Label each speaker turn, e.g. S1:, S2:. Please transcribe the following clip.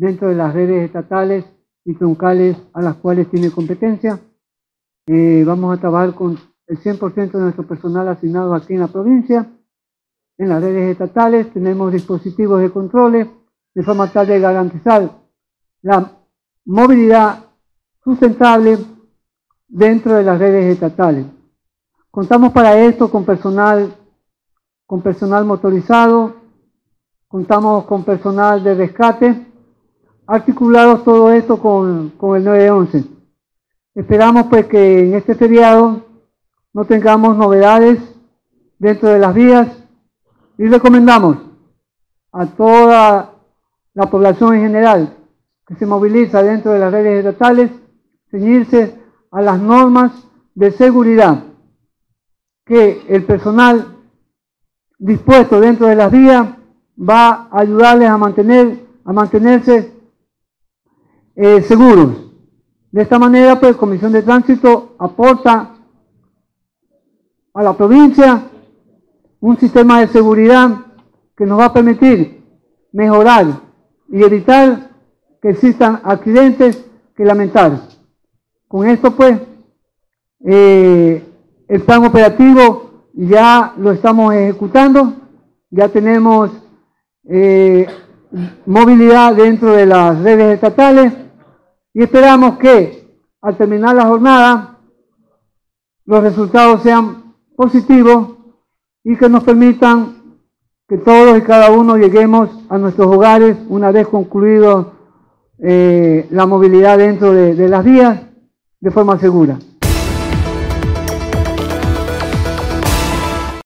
S1: dentro de las redes estatales y troncales a las cuales tiene competencia. Eh, vamos a trabajar con el 100% de nuestro personal asignado aquí en la provincia. En las redes estatales tenemos dispositivos de controles de forma tal de garantizar la movilidad sustentable dentro de las redes estatales. Contamos para esto con personal, con personal motorizado, contamos con personal de rescate, articulados todo esto con, con el 911. Esperamos pues que en este feriado no tengamos novedades dentro de las vías y recomendamos a toda la población en general que se moviliza dentro de las redes estatales ceñirse a las normas de seguridad que el personal dispuesto dentro de las vías va a ayudarles a mantener a mantenerse eh, seguros. De esta manera, pues, Comisión de Tránsito aporta a la provincia un sistema de seguridad que nos va a permitir mejorar y evitar que existan accidentes que lamentar. Con esto, pues, eh, el plan operativo ya lo estamos ejecutando, ya tenemos eh, movilidad dentro de las redes estatales y esperamos que al terminar la jornada los resultados sean positivos y que nos permitan que todos y cada uno lleguemos a nuestros hogares una vez concluido eh, la movilidad dentro de las vías de forma segura.